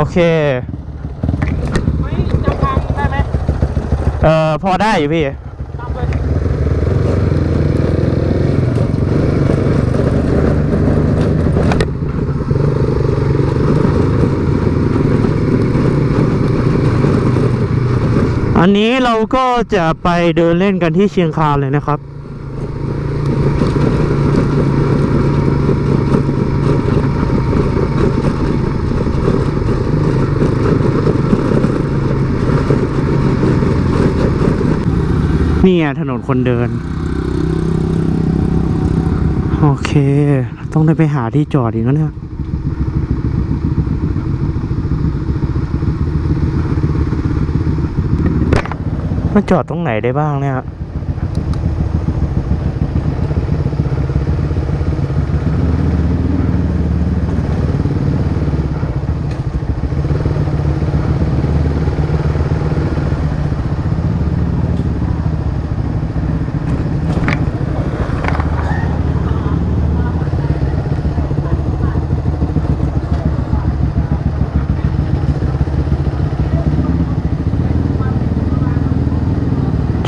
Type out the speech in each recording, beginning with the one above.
โอเคไม่จะพังได้ไหมเอ่อพอได้อยู่พี่ ตามไปอันนี้เราก็จะไปเดินเล่นกันที่เชียงคานเลยนะครับ นี่ยถนนคนเดิน โอเค ต้องได้ไปหาที่จอดอีกแล้วเนี่ยมันจอดตรงไหนได้บ้างเนี่ย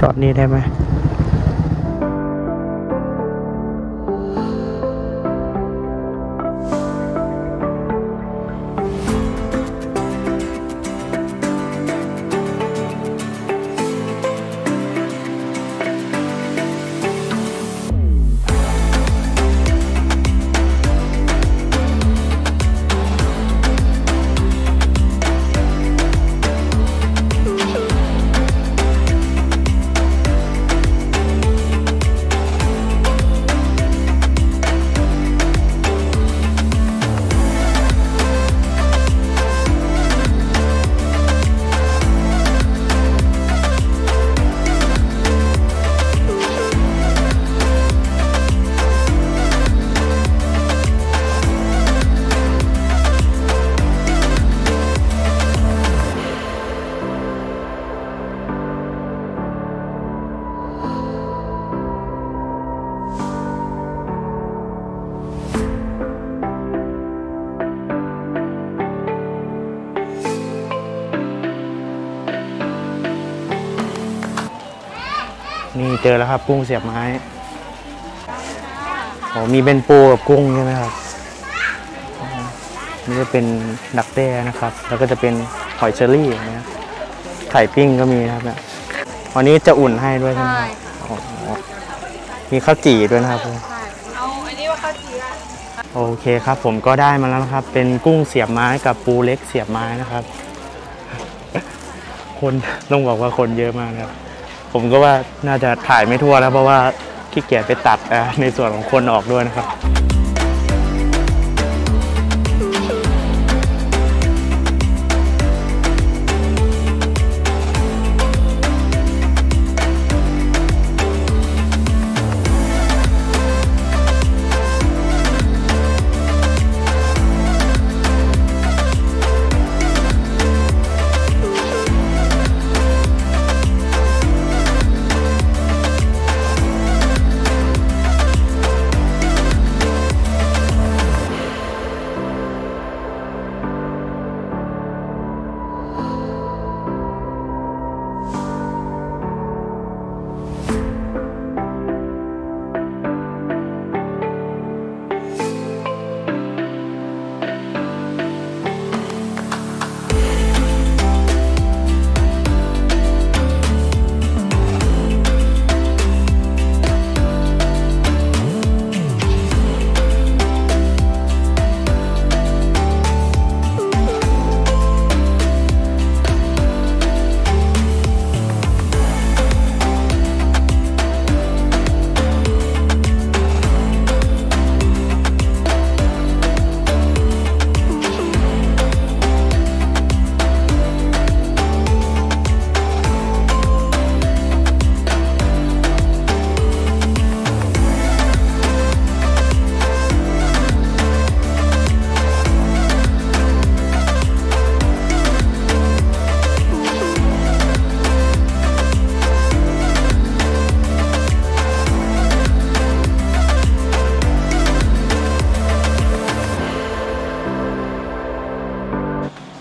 จอดนี่ได้ไหม เจอแล้วครับกุ้งเสียบไม้โอ้มีเป็นปูกับกุ้งใช่ไหมครับอ๋อนี่จะเป็นดักแด้นะครับ แล้วก็จะเป็นหอยเชอรี่อย่างเงี้ยไข่ปิ้งก็มีนะครับเนี่ยวันนี้จะอุ่นให้ด้วยใช่ไหมครับอ๋อมีข้าวจี่ด้วยนะครับเอาอันนี้ว่าข้าวจี่อะโอเคครับ ผมก็ได้มาแล้วนะครับ เป็นกุ้งเสียบไม้กับปูเล็กเสียบไม้นะครับ คนต้องบอกว่าคนเยอะมากนะครับ ผมก็ว่าน่าจะถ่ายไม่ทั่วแล้วเพราะว่าขี้เกียจไปตัดในส่วนของคนออกด้วยนะครับ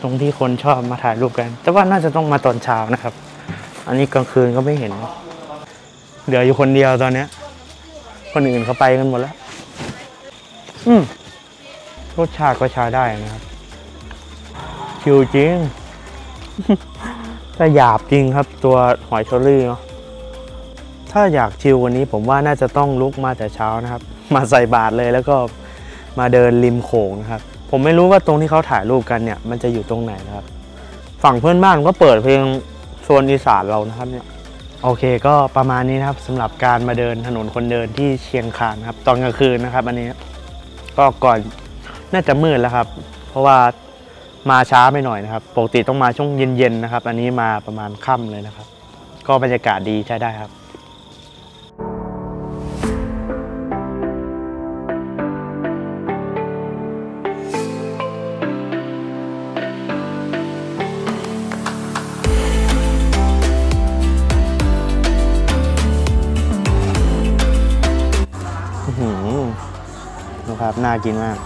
ตรงที่คนชอบมาถ่ายรูปกัน แต่ว่าน่าจะต้องมาตอนเช้านะครับ อันนี้กลางคืนก็ไม่เห็น เหลืออยู่คนเดียวตอนเนี้ย คนอื่นเขาไปกันหมดแล้ว อืมรสชาติก็ช้ได้นะครับชิวจริงแต่หยาบจริงครับ ตัวหอยเชอรี่เนาะถ้าอยากชิลวันนี้ผมว่าน่าจะต้องลุกมาแต่เช้านะครับ มาใส่บาตรเลยแล้วก็มาเดินริมโขงนะครับ ผมไม่รู้ว่าตรงที่เขาถ่ายรูปกันเนี่ยมันจะอยู่ตรงไหนนะครับ ฝั่งเพื่อนบ้านก็เปิดเพลงโซนอีสานเรานะครับเนี่ยโอเคก็ประมาณนี้นะครับสำหรับการมาเดินถนนคนเดินที่เชียงคานครับ ตอนกลางคืนนะครับ อันนี้ก็ก่อนน่าจะมืดแล้วครับ เพราะว่ามาช้าไปหน่อยนะครับ ปกติต้องมาช่วงเย็นๆนะครับ อันนี้มาประมาณค่ำเลยนะครับ ก็บรรยากาศดีใช้ได้ครับ ดูครับ น่ากินมาก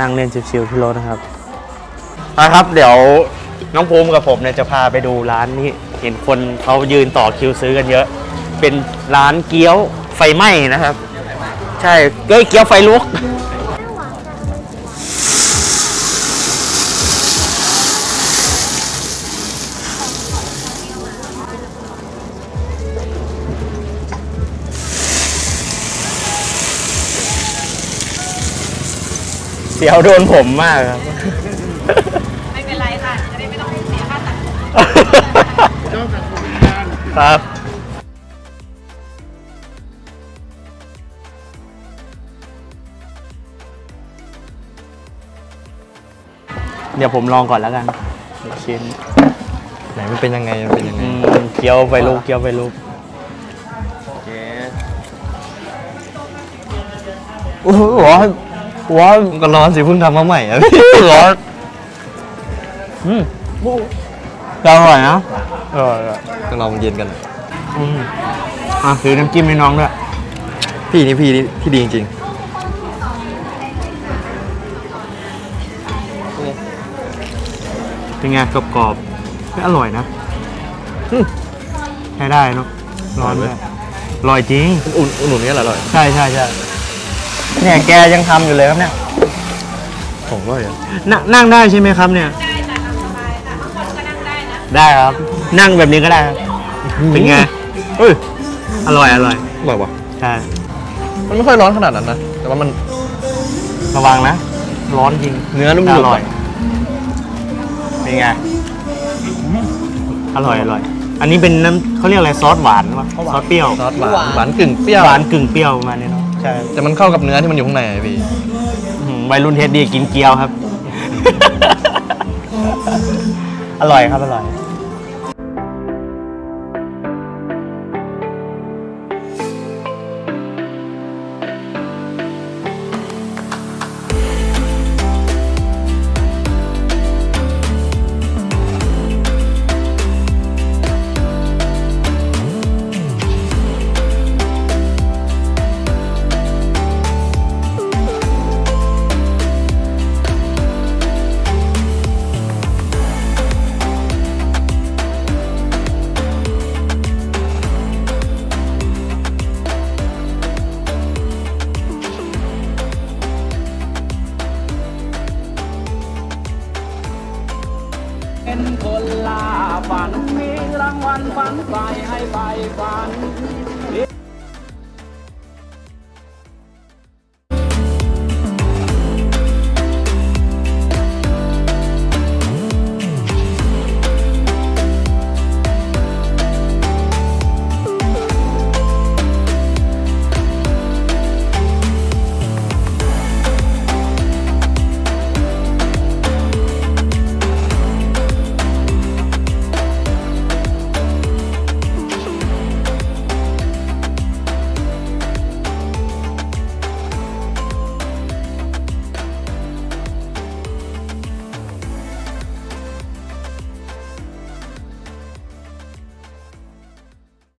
นั่งเล่นชิวๆที่รถนะครับนะครับ เดี๋ยวน้องภูมิกับผมเนี่ยจะพาไปดูร้านนี้ เห็นคนเขายืนต่อคิวซื้อกันเยอะ เป็นร้านเกี๊ยวไฟไหม้นะครับ ใช่เก้เกี๊ยวไฟลุก สียวโดนผมมากครับ ไม่เป็นไรค่ะ จะได้ไม่ต้องเสียค่าตัดผมเจ้ากับคุณงานครับเดี๋ยวผมลองก่อนแล้วกันอีกชิ้นไหนมันเป็นยังไงมันเป็นยังไงอืมเกี๊ยวไปลูกเกี๊ยวไปลูกโอ้โหร้อน ร้อนมันก็ร้อนสิเพิ่งทำมาใหม่อะพี่ ร้อนอืมอร่อยนะอร่อยอะก็รอมันเย็นกัน อืมอะซื้อน้ำจิ้มให้น้องด้วย พี่นี่พี่นี่ที่ดีจริงเป็นไงกรอบๆไม่อร่อยนะอืมใช้ได้เนอะร้อนด้วยอร่อยจริงๆอุ่นอุ่นอุ่นนี่แหละอร่อย ใช่ใช่ใช่ เนี่ยแกยังทำอยู่เลยครับเนี่ยของอร่อยอะนงนั่งได้ใช่ไหมครับเนี่ยได้จ้ะตามสบายค่ะข้างบนก็นั่งได้นะได้ครับ นั่งแบบนี้ก็ได้ครับเป็นไง เอ้ยอร่อยอร่อยอร่อยว่ะ ใช่มันไม่ค่อยร้อนขนาดนั้นนะ แต่ว่ามันระวังนะ ร้อนจริงเนื้อนุ่มอๆร่อยอะเป็นไง อร่อยอร่อย อันนี้เป็นน้ำเขาเรียกอะไรซอสหวานวะซอสเปรี้ยว ซอสหวานหวานกึ่งเปรี้ยว หวานกึ่งเปรี้ยวประมาณนี้เนาะ ใช่แต่มันเข้ากับเนื้อที่มันอยู่ข้างในอะพี่อื้อหือวัยรุ่นเทสดีกินเกี๊ยวครับ อร่อยครับอร่อย คนลาฝันมีรางวัลฝันไปให้ไปฝัน